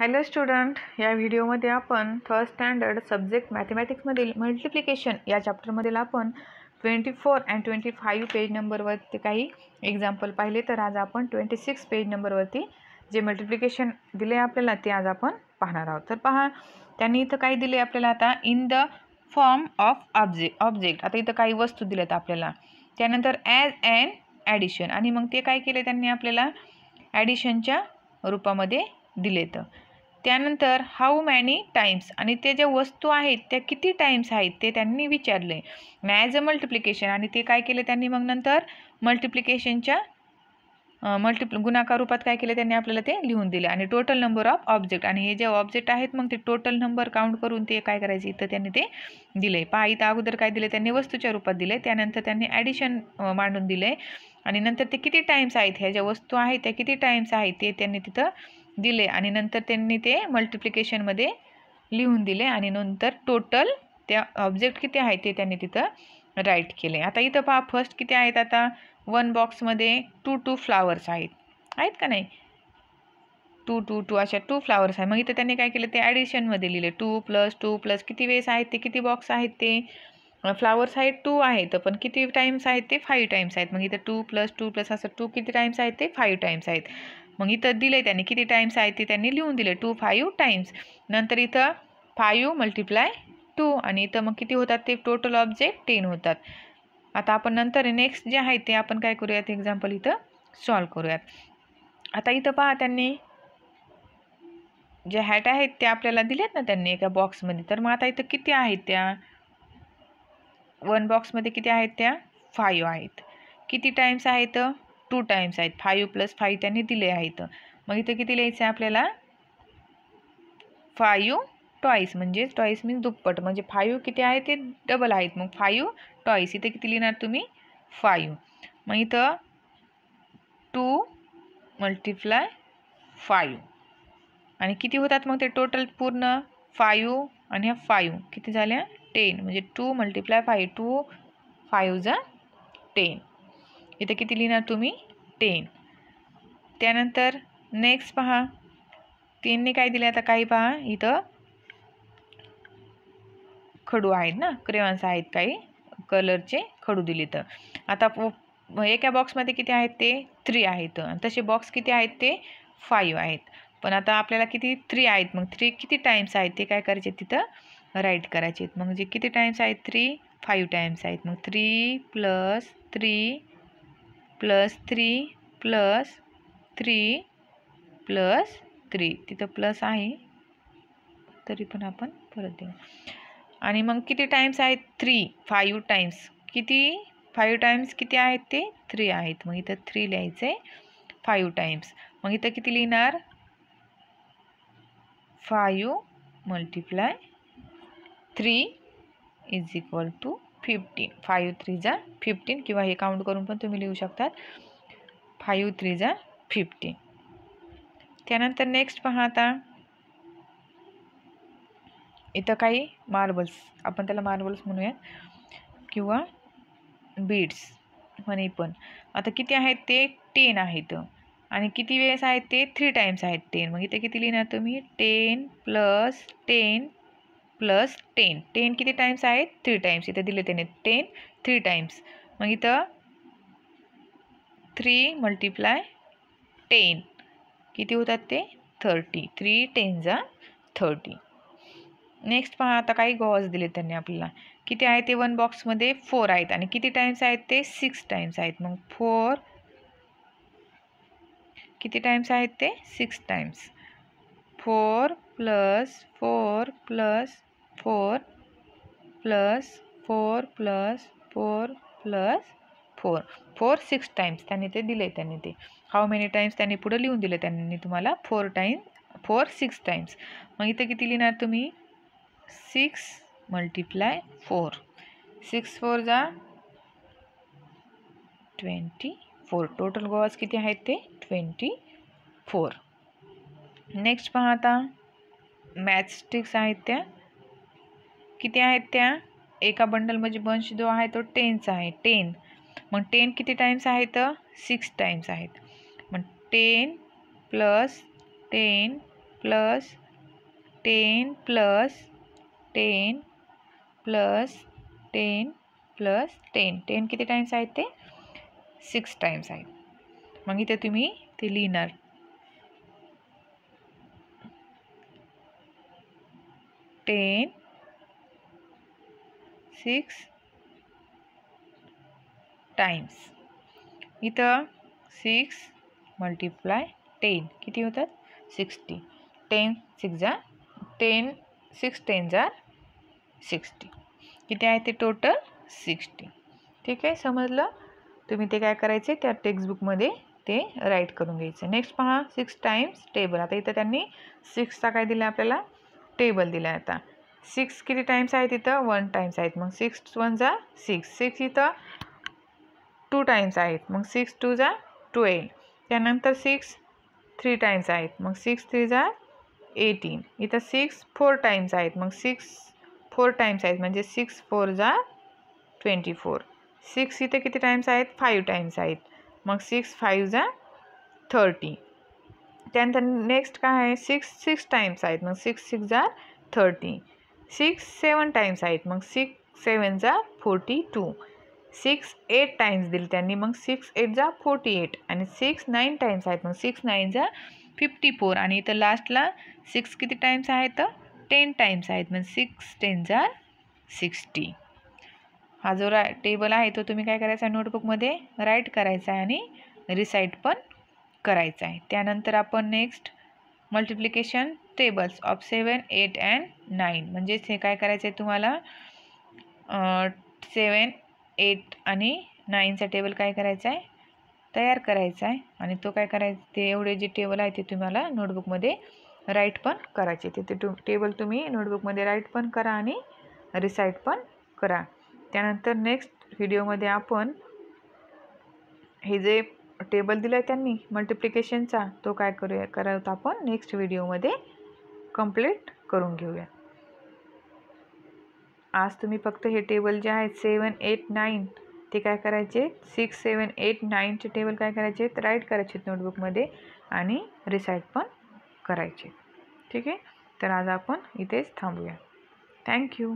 Hello student या व्हिडिओमध्ये आपण फर्स्ट स्टँडर्ड सब्जेक्ट मॅथमॅटिक्समधील मल्टिप्लिकेशन या चॅप्टरमधील आपण twenty four and twenty five page नंबरवरती काही एक्झाम्पल पाहिले. तर आज आपण ट्वेंटी सिक्स पेज नंबरवरती जे मल्टिप्लिकेशन दिले आपल्याला ते आज आपण पाहणार आहोत. तर पहा त्यांनी इथं काही दिले आपल्याला आता? In the form of object object आता इथं काही वस्तू दिल्यात आपल्याला. त्यानंतर ॲज अँड ॲडिशन आणि मग ते काय केले त्यांनी आपल्याला? ॲडिशनच्या रूपामध्ये दिलेत. त्यानंतर हाऊ मॅनी टाईम्स आणि ते ज्या वस्तू आहेत त्या किती टाईम्स आहेत ते त्यांनी विचारले. ॲज अ मल्टिप्लिकेशन आणि ते काय केलं त्यांनी मग नंतर? मल्टिप्लिकेशनच्या मल्टिप्ल गुणाकार रूपात काय केलं त्यांनी आपल्याला ते लिहून दिले. आणि टोटल नंबर ऑफ ऑब्जेक्ट आणि हे जे ऑब्जेक्ट आहेत मग ते टोटल नंबर काउंट करून ते काय करायचे? इथं त्यांनी ते दिले. पहा इथं अगोदर काय दिले त्यांनी? वस्तूच्या रूपात दिले. त्यानंतर त्यांनी ॲडिशन मांडून दिले. आणि नंतर ते किती टाईम्स आहेत? ह्या ज्या वस्तू आहेत त्या किती टाईम्स आहेत? ते त्यांनी तिथं दिले आणि नंतर त्यांनी ते मल्टिप्लिकेशनमध्ये लिहून दिले आणि नंतर टोटल त्या ऑब्जेक्ट किती आहेत ते त्यांनी तिथं राईट केले. आता इथं पहा फर्स्ट किती आहेत आता? वन बॉक्समध्ये टू टू फ्लावर्स आहेत. आहेत का नाही? टू टू टू अशा टू फ्लावर्स आहे. मग इथं त्यांनी काय केलं? ते ॲडिशनमध्ये लिहिले. टू प्लस टू प्लस किती वेळेस आहेत ते? किती बॉक्स आहेत ते? फ्लावर्स आहेत टू आहेत पण किती टाईम्स आहेत ते फाईव्ह टाईम्स आहेत. मग इथं टू प्लस टू प्लस असं टू किती टाईम्स आहेत ते फाईव्ह टाईम्स आहेत. मग इथं दिले त्यांनी किती टाईम्स आहेत ते त्यांनी लिहून दिले टू फाईव्ह टाईम्स नंतर इथं फाईव्ह मल्टिप्लाय टू आणि इथं मग किती होतात ते टोटल ऑब्जेक्ट टेन होतात. आता आपण नंतर नेक्स्ट जे आहे ते आपण काय करूयात? एक्झाम्पल इथं सॉल्व करूयात. आता इथं पहा त्यांनी जे हॅट आहेत ते आपल्याला दिलेत ना त्यांनी एका बॉक्समध्ये तर मग आता इथं किती आहेत त्या? वन बॉक्समध्ये किती आहेत त्या? फाईव्ह आहेत. किती टाईम्स आहेत? टू टाईम्स आहेत. फाईव्ह प्लस फाईव्ह त्यांनी दिले आहेत. मग इथं किती लिहायचं आहे आपल्याला? फाईव्ह टॉईस म्हणजे टॉईस मीन्स दुप्पट. म्हणजे फाईव्ह किती आहे ते डबल आहेत. मग फाईव्ह टॉईस इथे किती लिहिणार तुम्ही? फाईव्ह मग इथं टू मल्टिप्लाय फाईव्ह आणि किती होतात मग ते टोटल पूर्ण? फाईव्ह आणि ह्या फाईव्ह किती झाल्या? टेन म्हणजे two multiply five two five जा टेन इथं किती लिहिणार तुम्ही? टेन त्यानंतर नेक्स्ट पहा. तीनने काय दिले? आता काही पहा. इथं खडू आहेत ना? क्रेवांस आहेत काही. कलरचे खडू दिले तर आता एका बॉक्समध्ये किती आहेत ते? थ्री आहेत. आणि तसे बॉक्स किती आहेत ते? फाईव्ह आहेत. पण आता आपल्याला किती थ्री आहेत? मग थ्री किती टाईम्स आहेत? ते काय करायचे तिथं? राईट करायचे आहेत. मग जे किती टाईम्स आहेत? थ्री फाईव्ह टाईम्स आहेत. मग three plus three plus three plus three plus three. तिथं प्लस आहे. तरी पण आपण परत देऊ. आणि मग किती टाईम्स आहेत? Three five times. किती? फाईव्ह टाईम्स किती आहेत ते? थ्री आहेत. मग इथं थ्री लिहायचं आहे. Five times. मग इथं किती लिहिणार? Five multiply three is equal to fifteen five three जा फिफ्टीन किंवा हे काउंट करून पण तुम्ही लिहू शकतात. फाईव्ह थ्री जा फिफ्टीन त्यानंतर नेक्स्ट पहा आता. इथं काही मार्बल्स आपण त्याला मार्बल्स म्हणूयात. किंवा बीड्स म्हणे पण. आता किती आहेत ते? टेन आहेत. आणि किती वेळेस आहेत ते? थ्री टाईम्स आहेत टेन मग इथे किती लिहिणार तुम्ही? Ten plus ten plus ten. Ten किती टाईम्स आहेत? थ्री टाईम्स इथं दिले त्याने टेन थ्री टाईम्स मग इथं थ्री मल्टिप्लाय टेन किती होतात ते? थर्टी थ्री टेन जा थर्टी नेक्स्ट पहा आता काही गॉज दिले त्यांनी आपल्याला. किती आहे ते वन बॉक्समध्ये फोर आहेत. आणि किती टाईम्स आहेत ते? सिक्स टाईम्स आहेत. मग फोर किती टाईम्स आहेत ते? Six times four plus four plus four plus four plus four plus four. Four six times त्यांनी ते दिले त्यांनी ते. हाऊ मेनी टाईम्स त्यांनी पुढं लिहून दिले त्यांनी तुम्हाला? Four time four six times मग इथे किती लिहिणार तुम्ही? Six multiply four six four जा ट्वेंटी फोर टोटल गोवाज किती आहेत ते? ट्वेंटी फोर नेक्स्ट पहा आता. मॅथ स्टिक्स आहेत त्या. किती आहेत त्या? एका बंडलमध्ये बंच जो आहे तो टेनचा आहे. टेन मग टेन किती टाईम्स आहेत सिक्स टाईम्स आहेत. मग ten plus ten plus ten plus ten plus ten plus ten ten किती टाईम्स आहेत ते? सिक्स टाईम्स आहेत. मग इथे तुम्ही ते लिहिणार. टेन सिक्स टाईम्स इथं सिक्स मल्टिप्लाय टेन किती होतात? सिक्स्टी टेन सिक्स जा टेन सिक्स टेन जार सिक्स्टी किती आहे ते टोटल सिक्स्टी ठीक आहे? समजलं? तुम्ही ते काय करायचे? त्या टेक्स्टबुकमध्ये ते राईट करून घ्यायचं. नेक्स्ट पहा सिक्स टाईम्स टेबल आता इथं त्यांनी सिक्सचा काय दिला आपल्याला? टेबल दिला आहे आता. सिक्स किती टाईम्स आहेत इथं? वन टाईम्स आहेत. मग सिक्स वन जा सिक्स सिक्स इथं टू टाईम्स आहेत. मग सिक्स टू जा ट्वेल्व त्यानंतर सिक्स थ्री टाईम्स आहेत. मग सिक्स थ्री जा एटीन इथं सिक्स फोर टाईम्स आहेत. मग सिक्स फोर टाईम्स आहेत. म्हणजे सिक्स फोर जा ट्वेंटी फोर सिक्स इथे किती टाईम्स आहेत? फाईव्ह टाईम्स आहेत. मग सिक्स फाईव्ह जा थर्टी त्यानंतर नेक्स्ट काय आहे? सिक्स सिक्स टाईम्स आहेत. मग सिक्स सिक्स जा थर्टी सिक्स सेवन टाईम्स आहेत. मग सिक्स सेवन जा forty two. Six eight times दिले त्यांनी मग सिक्स एट जा फोर्टी एट. आणि सिक्स नाईन टाईम्स आहेत. मग सिक्स नाईन जा फिफ्टी फोर. आणि इथं लास्टला सिक्स किती टाईम्स आहेत? टेन टाईम्स आहेत. मग सिक्स टेन जा सिक्स्टी. हा जो रा टेबल आहे तो तुम्ही काय करायचा आहे? नोटबुकमध्ये राईट करायचा आहे आणि रिसाईट पण करायचा आहे. त्यानंतर आपण next multiplication tables of seven eight and nine म्हणजेच हे काय करायचं आहे तुम्हाला सेवन एट आणि नाईनचा टेबल काय करायचा आहे तयार करायचा आहे आणि तो काय करायचा ते एवढे जे टेबल आहे ते तुम्हाला नोटबुकमध्ये राईट पण करायचे. ते ते टू टेबल तुम्ही नोटबुकमध्ये राईट पण करा आणि रिसाईट पण करा. त्यानंतर नेक्स्ट व्हिडिओमध्ये आपण हे जे टेबल दिलं आहे त्यांनी मल्टिप्लिकेशनचा तो काय करूया करत आपण नेक्स्ट व्हिडिओमध्ये कंप्लीट करून घेऊया. आज तुम्ही फक्त हे टेबल जे आहेत सेवन एट नाईन ते काय करायचे? सिक्स सेवन एट नाईनचे टेबल काय करायचे? राईट करायचे नोटबुकमध्ये आणि रिसाईट पण करायचे. ठीक आहे? तर आज आपण इथेच थांबूया. थँक्यू